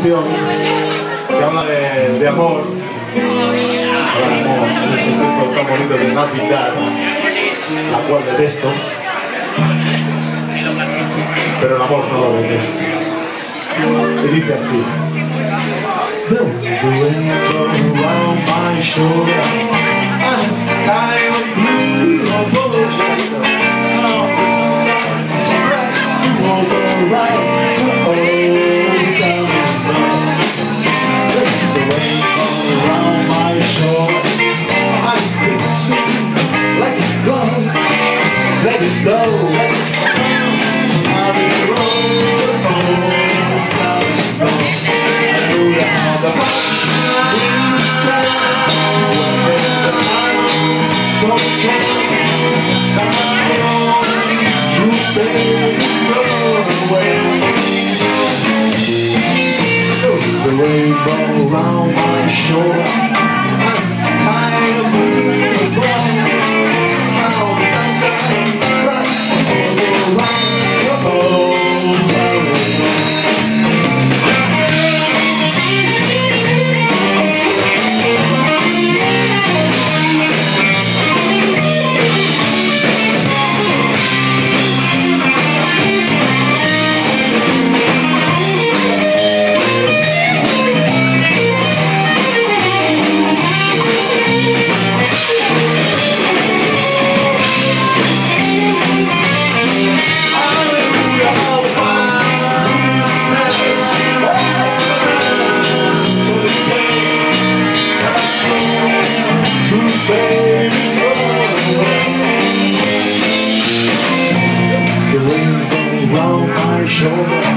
canción que habla de, amor, como en este texto tan bonito de Navidad, la cual detesto, pero el amor no lo detesto. Y dice así. rainbow around my shoulder. show.